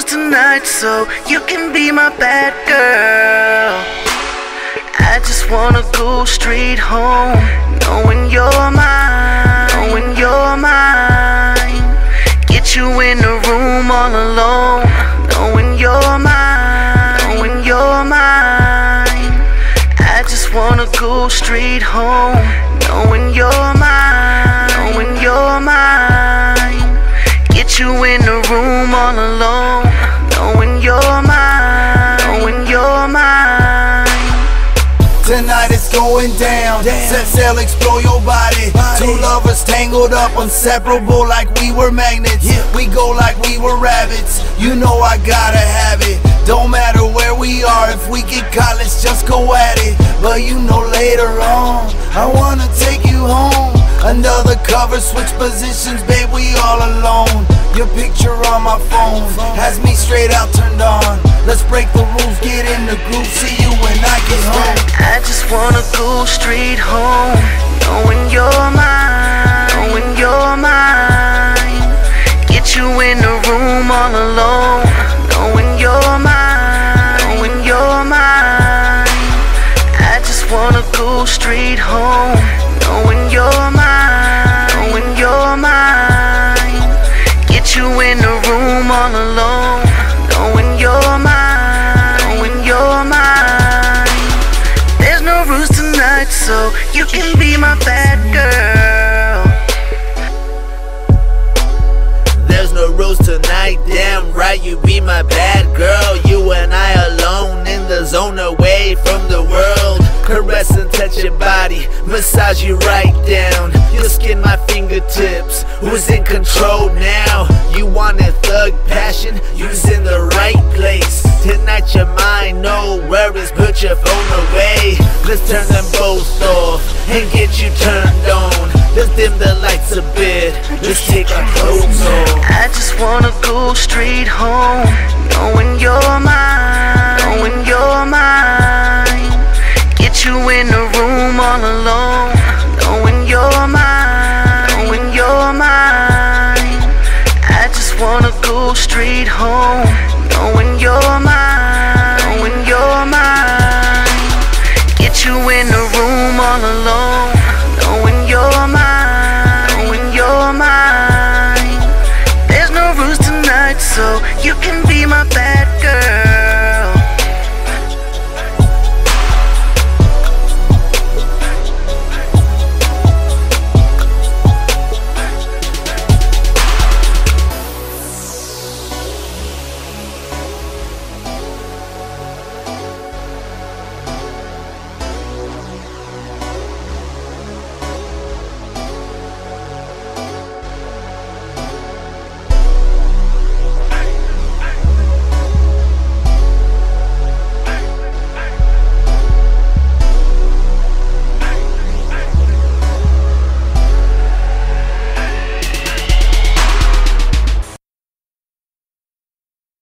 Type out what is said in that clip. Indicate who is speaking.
Speaker 1: tonight so you can be my bad girl. I just wanna go straight home, knowing you're mine, knowing you're mine. Get you in the room all alone, knowing you're mine, knowing you're mine. I just wanna go straight home, knowing you're mine,
Speaker 2: going down. Set sail, explore your body. Two lovers tangled up, inseparable like we were magnets. We go like we were rabbits. You know I gotta have it. Don't matter where we are, if we get caught, let's just go at it. But you know later on, I wanna take you home. Another cover, switch positions, babe, we all alone. Your picture on my phone has me straight out turned on. Let's break the rules, get in the groove, see you when I get home.
Speaker 1: I just you in the room all alone, knowing you're mine, knowing you're mine. I just wanna go straight home, knowing you're mine,
Speaker 3: massage you right down. Your skin, my fingertips. Who's in control now? You want a thug passion, use in the right place. Tonight you're mine, no worries, put your phone away. Let's turn them both off and get you turned on. Let's dim the lights a bit, let's take our clothes off.
Speaker 1: I just wanna go straight home, knowing wanna go straight home, knowing you're mine, knowing you're mine. Get you in the room all alone.